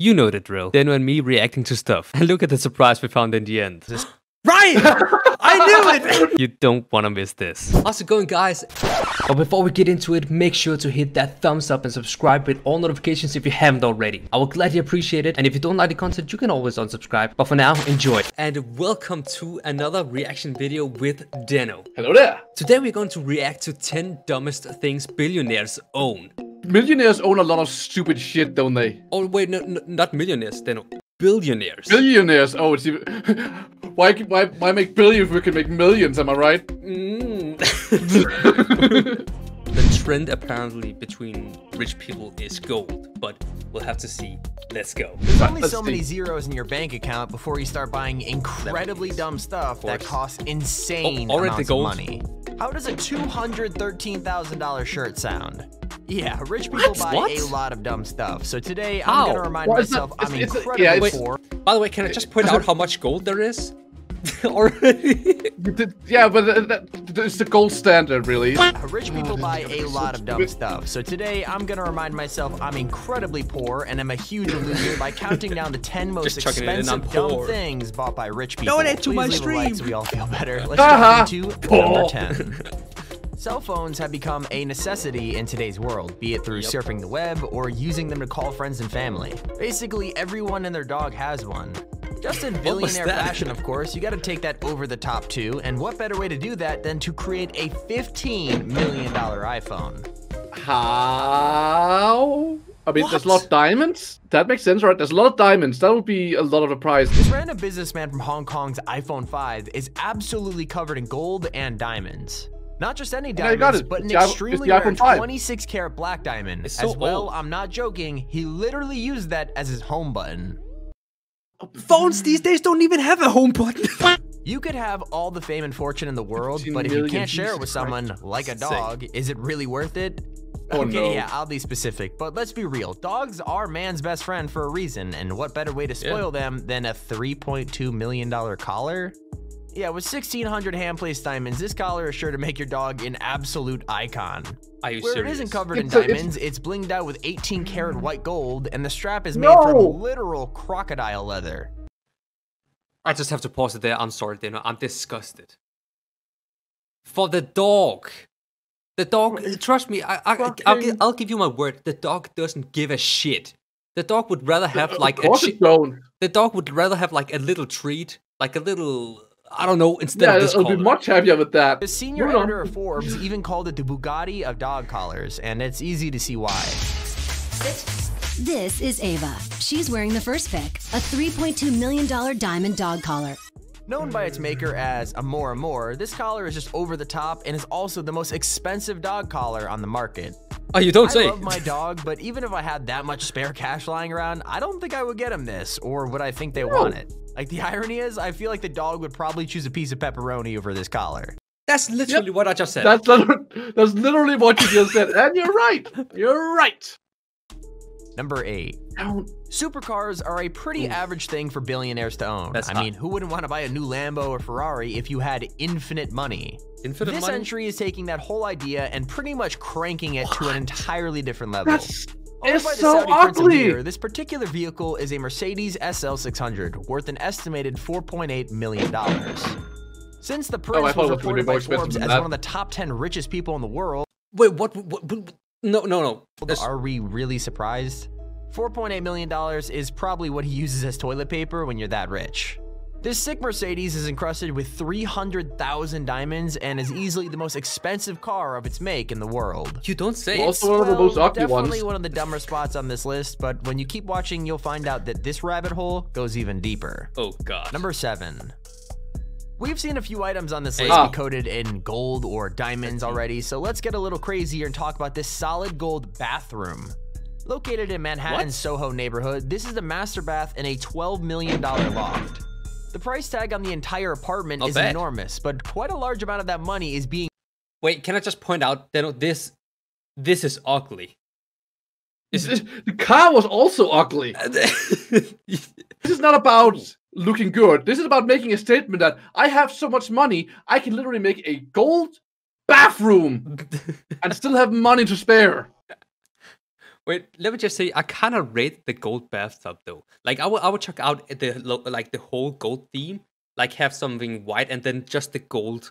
You know the drill. Then and me reacting to stuff. And look at the surprise we found in the end. Right! I knew it! You don't want to miss this. How's it going, guys? But before we get into it, make sure to hit that thumbs up and subscribe with all notifications if you haven't already. I will gladly appreciate it. And if you don't like the content, you can always unsubscribe. But for now, enjoy. And welcome to another reaction video with Denno. Hello there. Today we're going to react to 10 dumbest things billionaires own. Millionaires own a lot of stupid shit, don't they? Oh wait, no, no not millionaires, Denno. Billionaires. Billionaires. Oh, it's even. why, why, why make billions if we can make millions? Am I right? Mm. the trend apparently between rich people is gold, but we'll have to see. Let's go. There's only Let's so many zeros in your bank account before you start buying incredibly dumb stuff that costs insane Oh, already amounts gold? of money. How does a $213,000 shirt sound? Yeah, rich people What? buy What? a lot of dumb stuff. So today How? I'm gonna remind Well, myself not- I'm it's- it's- incredibly yeah, it's- poor. By the way, can I just point out how much gold there is? Already? Did- yeah, but that, that, it's the gold standard, really. Rich oh, people buy a lot of dumb stuff. So today I'm gonna remind myself I'm incredibly poor and I'm a huge loser by counting down the 10 most Just chucking in, expensive dumb poor. things bought by rich people. Donate to Please my leave a like stream. so we all feel better. Let's Haha. jump into Poor. number 10. Cell phones have become a necessity in today's world, be it through surfing the web or using them to call friends and family. Basically, everyone and their dog has one. Just in billionaire fashion, of course, you gotta take that over the top too, and what better way to do that than to create a $15 million iPhone? How? I mean, there's a lot of diamonds. That makes sense, right? There's a lot of diamonds. That would be a lot of a price. This random businessman from Hong Kong's iPhone 5 is absolutely covered in gold and diamonds. Not just any Yeah, got diamonds, but an It's the iPhone- it's extremely rare 26 karat black diamond. It's so As well, old. I'm not joking, he literally used that as his home button. Phones these days don't even have a home button. You could have all the fame and fortune in the world, but if you can't share it with someone Christ. like a Insane. dog, is it really worth it? Oh, okay, no. yeah, I'll be specific, but let's be real. Dogs are man's best friend for a reason, and what better way to spoil them than a $3.2 million collar? Yeah, with 1,600 hand-placed diamonds, this collar is sure to make your dog an absolute icon. Are you Where serious? it isn't covered in a- diamonds, it's blinged out with 18 karat white gold, and the strap is made No! from literal crocodile leather. I just have to pause it there. I'm sorry, Denno. I'm disgusted. For the dog. The dog, trust me, I, I, I'll, I'll give you my word. The dog doesn't give a shit. The dog would rather have like of a course it don't. the dog would rather have like a little treat, like a little I don't know, instead Yeah, of this I'll be much happier with that. The senior Hold on. editor of Forbes even called it the Bugatti of dog collars, and it's easy to see why. This is Ava. She's wearing the first pick, a $3.2 million diamond dog collar. Known by its maker as Amor Amor, this collar is just over the top and is also the most expensive dog collar on the market. oh, you don't say? I say. love my dog, but even if I had that much spare cash lying around, I don't think I would get him this, or would I think they want it? Like the irony is, I feel like the dog would probably choose a piece of pepperoni over this collar. That's literally what I just said. That's literally, that's literally what you just said, and you're right. You're right. Number eight. Don't- Supercars are a pretty average thing for billionaires to own. That's I hot. mean, who wouldn't want to buy a new Lambo or Ferrari if you had infinite money? Infinite money. this money? entry is taking that whole idea and pretty much cranking it to an entirely different level. That's Owned it's so Saudi ugly. Emir, this particular vehicle is a Mercedes SL600, worth an estimated $4.8 million. Since the oh, prince Oh, was it was be reported more by Forbes as one of the top 10 richest people in the world, Wait, what, what, what, what- No, no, no. There's- are we really surprised? $4.8 million is probably what he uses as toilet paper when you're that rich. This sick Mercedes is encrusted with 300,000 diamonds and is easily the most expensive car of its make in the world. you don't say. Well, Also one of the most ugly definitely ones. one of the dumber spots on this list, but when you keep watching, you'll find out that this rabbit hole goes even deeper. oh god. Number seven. We've seen a few items on this list Ah. be coated in gold or diamonds already, so let's get a little crazier and talk about this solid gold bathroom. Located in Manhattan's What? Soho neighborhood, this is the master bath in a $12 million loft. The price tag on the entire apartment Not is bad. enormous, but quite a large amount of that money is being Wait, can I just point out that this this is ugly. Is it? The car was also ugly. This is not about looking good. This is about making a statement that I have so much money, I can literally make a gold bathroom and still have money to spare. Wait, let me just say, I kind of rate the gold bathtub though. Like, I would, I would check out the lo- like the whole gold theme, like have something white and then just the gold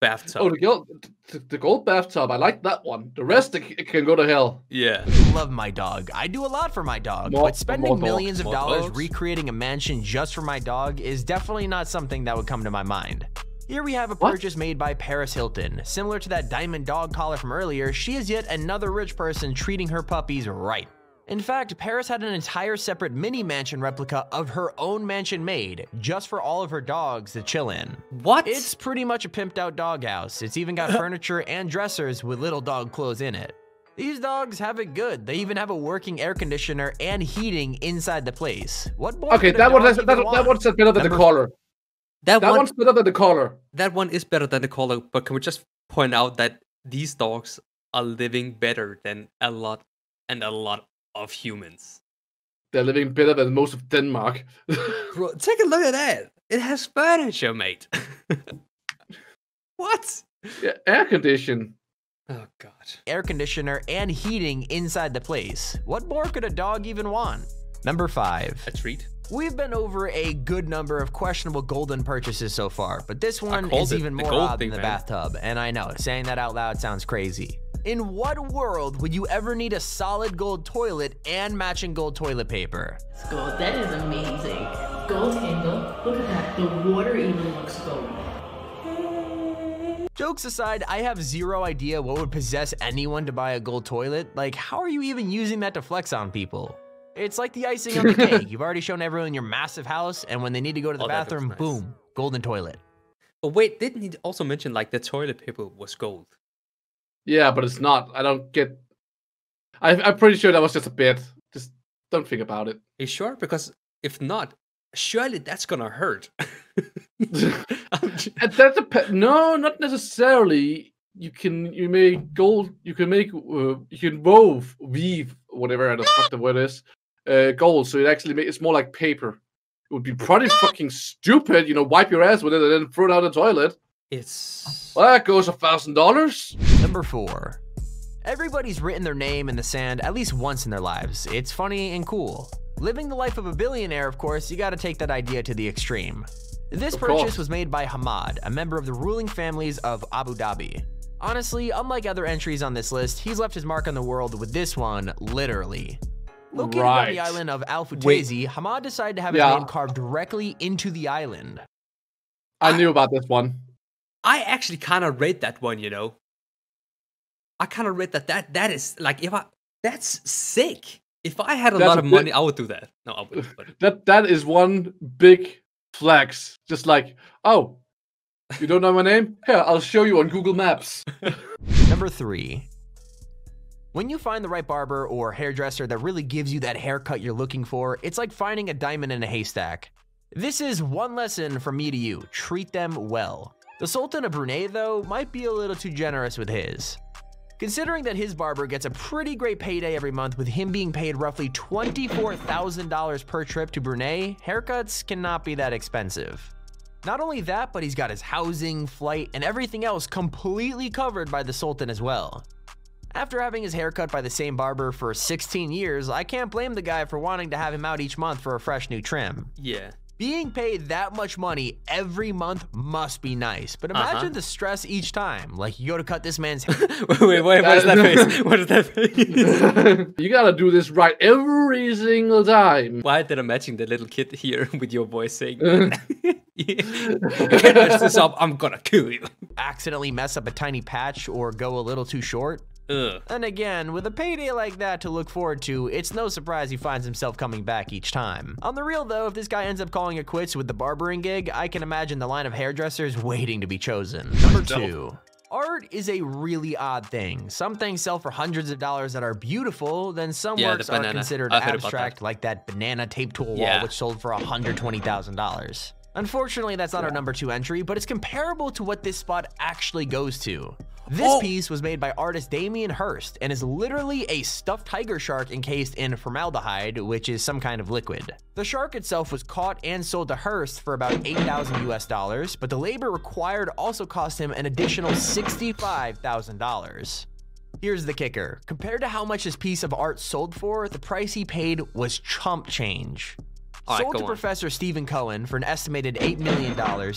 bathtub. Oh, the gold, the, the gold bathtub. I like that one. The rest it, it can go to hell. yeah. Love my dog. I do a lot for my dog, More- but spending more dogs, millions of more dollars dogs. recreating a mansion just for my dog is definitely not something that would come to my mind. Here we have a What? purchase made by Paris Hilton. Similar to that diamond dog collar from earlier, she is yet another rich person treating her puppies right. In fact, Paris had an entire separate mini mansion replica of her own mansion made just for all of her dogs to chill in. What? It's pretty much a pimped out doghouse. It's even got furniture and dressers with little dog clothes in it. These dogs have it good. They even have a working air conditioner and heating inside the place. What more? Okay, a that one dog that, that, one's better than the collar. That, That one. one's better than the collar. That one is better than the collar. But can we just point out that these dogs are living better than a lot and a lot of humans. They're living better than most of Denmark. Bro, take a look at that. It has furniture, mate. what? yeah, air condition. Oh god. air conditioner and heating inside the place. What more could a dog even want? Number 5. A treat. We've been over a good number of questionable golden purchases so far, but this one is it, even more gold odd thing, than the man. bathtub, and I know, saying that out loud sounds crazy. In what world would you ever need a solid gold toilet and matching gold toilet paper? Gold, that is amazing. Gold handle. Look at that. The water even looks gold. Jokes aside, I have zero idea what would possess anyone to buy a gold toilet. Like, how are you even using that to flex on people? It's like the icing on the cake. You've already shown everyone your massive house, and when they need to go to the Oh, bathroom, nice. boom, golden toilet. But wait, didn't he also mention like the toilet paper was gold? Yeah, but it's not. I don't get. I, I'm pretty sure that was just a bit. Just don't think about it. Are you sure? Because if not, surely that's gonna hurt. I'm j- And no, not necessarily. You can you make gold. You can make uh, you can wove weave whatever the fuck the word is. Uh, gold, so it actually make it's more like paper. It would be pretty fucking stupid, you know. Wipe your ass with it and then throw it out the toilet. it's Well, that goes a thousand dollars. Number four. Everybody's written their name in the sand at least once in their lives. It's funny and cool. Living the life of a billionaire, of course, you gotta take that idea to the extreme. This Of purchase course. was made by Hamad, a member of the ruling families of Abu Dhabi. Honestly, unlike other entries on this list, he's left his mark on the world with this one, literally. Located on the island of Al Futayzi, Hamad decided to have his Yeah. name carved directly into the island. I knew about this one. I actually kind of rate that one. You know, I kind of rate that. That that is like if I that's sick. If I had a That's lot of bit- money, I would do that. No, I wouldn't. But That that is one big flex. Just like, oh, you don't know my name? Here, I'll show you on Google Maps. Number three. When you find the right barber or hairdresser that really gives you that haircut you're looking for, it's like finding a diamond in a haystack. This is one lesson from me to you treat them well. The Sultan of Brunei, though, might be a little too generous with his. Considering that his barber gets a pretty great payday every month, with him being paid roughly $24,000 per trip to Brunei, haircuts cannot be that expensive. Not only that, but he's got his housing, flight, and everything else completely covered by the Sultan as well. After having his hair cut by the same barber for 16 years, I can't blame the guy for wanting to have him out each month for a fresh new trim. yeah, Being paid that much money every month must be nice, but imagine Uh-huh. the stress each time. Like, you go to cut this man's hair. wait, wait, wait, what is that face? What is that face? you gotta do this right every single time. Why did I imagine the little kid here with your voice saying, "You can't mess this up. I'm gonna kill you." accidentally mess up a tiny patch or go a little too short. Ugh. And again, with a payday like that to look forward to, it's no surprise he finds himself coming back each time. On the real though, if this guy ends up calling it quits with the barbering gig, I can imagine the line of hairdressers waiting to be chosen. Number two. Art is a really odd thing. Some things sell for hundreds of dollars that are beautiful, then some Yeah, the works are considered abstract, that. like that banana taped to a wall, Yeah. which sold for $120,000. Unfortunately, that's not our number two entry, but it's comparable to what this spot actually goes to. This Oh. piece was made by artist Damien Hirst and is literally a stuffed tiger shark encased in formaldehyde, which is some kind of liquid. The shark itself was caught and sold to Hirst for about 8,000 US dollars, but the labor required also cost him an additional $65,000. Here's the kicker. Compared to how much this piece of art sold for, the price he paid was chump change. All right, Sold go to on. Professor Steven Cohen for an estimated $8 million,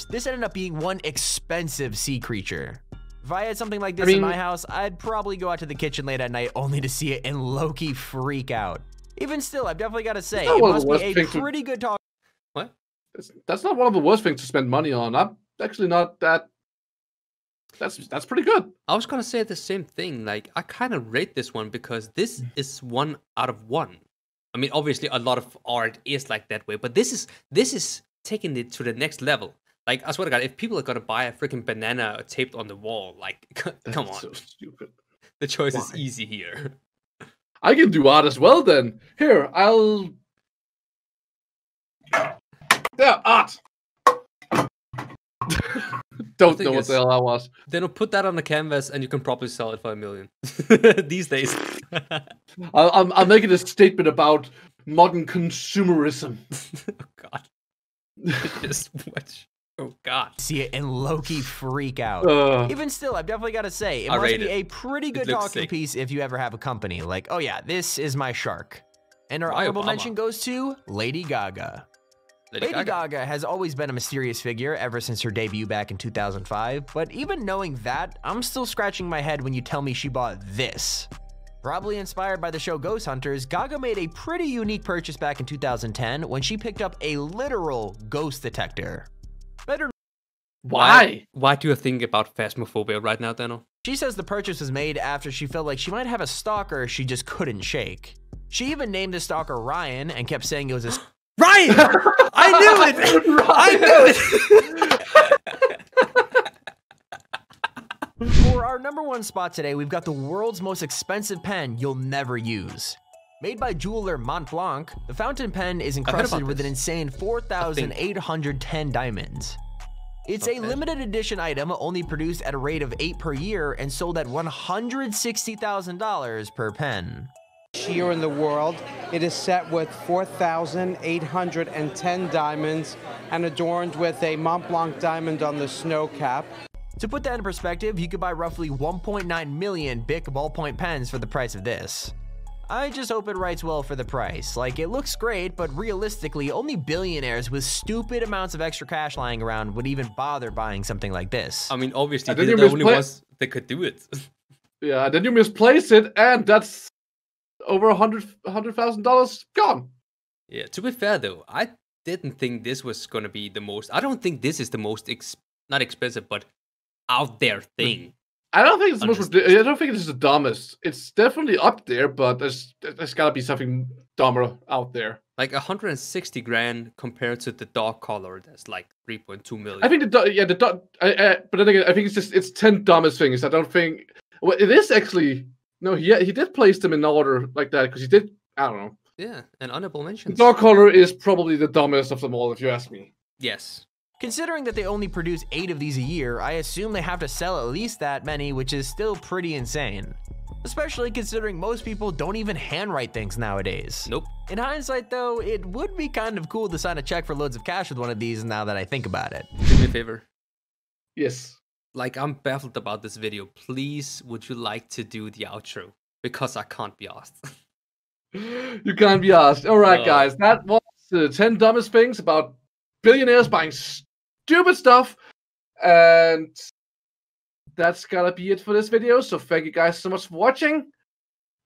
this ended up being one expensive sea creature. If I had something like this in mean- my house, I'd probably go out to the kitchen late at night only to see it and low-key freak out. Even still, I've definitely got to say, it must be a things to- pretty good talk. What? That's, that's not one of the worst things to spend money on. I'm actually not that. That's that's pretty good. I was gonna say the same thing. Like I kind of rate this one because this is one out of one. I mean, obviously a lot of art is like that way, but this is this is taking it to the next level. Like I swear to God, if people are gonna buy a freaking banana taped on the wall, like come That's on, so stupid. the choice is easy here. I can do art as well then. Here, I'll. Yeah, art. Don't thing know what is- the hell that was. Then I'll put that on the canvas, and you can probably sell it for a million these days. I'll, I'm, I'm making a statement about modern consumerism. oh God, just watch. Oh God. See it and low-key freak out. Uh, Even still, I've definitely got to say, it I must be it. a pretty good talking sick. piece if you ever have a company. Like, oh yeah, this is my shark. And our Why honorable Obama? mention goes to Lady Gaga. Lady, Lady Gaga. has always been a mysterious figure ever since her debut back in 2005, but even knowing that, I'm still scratching my head when you tell me she bought this. Probably inspired by the show Ghost Hunters, Gaga made a pretty unique purchase back in 2010 when she picked up a literal ghost detector. Better why? Why do you think about phasmophobia right now, Denno? She says the purchase was made after she felt like she might have a stalker she just couldn't shake. She even named the stalker Ryan and kept saying it was a Ryan! I knew it! I knew it! For our number one spot today, we've got the world's most expensive pen you'll never use. Made by jeweler Montblanc, the fountain pen is heard encrusted with an insane 4,810 diamonds. It's a limited edition item only produced at a rate of 8 per year and sold at $160,000 per pen. Year in the world. It is set with 4,810 diamonds and adorned with a Mont Blanc diamond on the snow cap. To put that in perspective, you could buy roughly 1.9 million Bic ballpoint pens for the price of this. I just hope it writes well for the price. Like, it looks great, but realistically, only billionaires with stupid amounts of extra cash lying around would even bother buying something like this. I mean, obviously, And they're the only ones that could do it. Yeah, then you misplace it, and that's over a hundred hundred thousand dollars gone. yeah, to be fair, though, I didn't think this was going to be the most. I don't think this is the most, ex- not expensive, but out there thing. I don't think it's the most. I don't think it's the dumbest. It's definitely up there, but there's there's got to be something dumber out there. Like 160 grand compared to the dog collar that's like 3.2 million. I think the yeah the I, but then again, I think it's just it's ten dumbest things. I don't think well it is actually no he he did place them in order like that because he did I don't know. yeah, an honorable mention. Dark dog collar is probably the dumbest of them all, if you ask me. Yes. Considering that they only produce 8 of these a year, I assume they have to sell at least that many, which is still pretty insane. Especially considering most people don't even handwrite things nowadays. Nope. In hindsight, though, it would be kind of cool to sign a check for loads of cash with one of these now that I think about it. Do me a favor. Yes. Like, I'm baffled about this video. Please, would you like to do the outro? Because I can't be asked. You can't be asked. All right, guys, that was the 10 dumbest things about billionaires buying stupid stuff. And that's gonna be it for this video. So thank you guys so much for watching.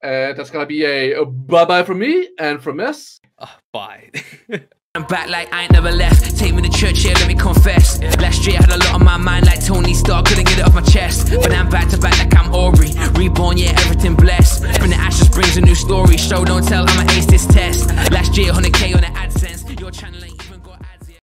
Uh, that's gonna be a, a bye bye from me and from S. Ah, bye. I'm back like I ain't never left. Take me to church, yeah, let me confess. Last year I had a lot on my mind, like Tony Stark, couldn't get it off my chest. But now I'm back to back like I'm Aubrey. Reborn, yeah, everything blessed. From the ashes brings a new story. Show, don't tell, I'ma ace this test. Last year, 100k on the ad